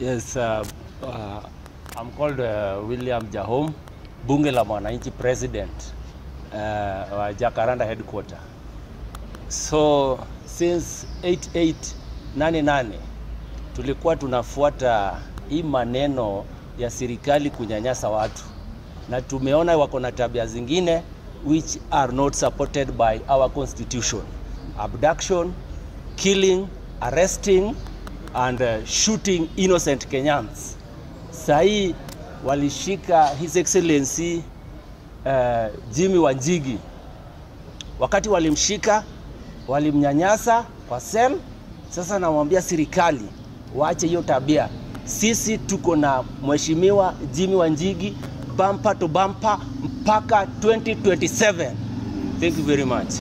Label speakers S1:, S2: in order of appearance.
S1: Yes, uh, uh, I'm called uh, William Jahom, bunge la mwananchi president uh, wa Jacaranda headquarter. So since 8888 tulikuwa tunafuata hii maneno ya serikali kunyanyasa watu, na tumeona wako na tabia zingine which are not supported by our constitution abduction killing arresting and uh, shooting innocent Kenyans. Sahii walishika His Excellency uh, Jimmy Wanjigi. Wakati walimshika walimnyanyasa kwa sel. Sasa namwambia serikali waache hiyo tabia. Sisi tuko na mheshimiwa Jimmy Wanjigi bumper to bumper mpaka 2027. Thank you very much.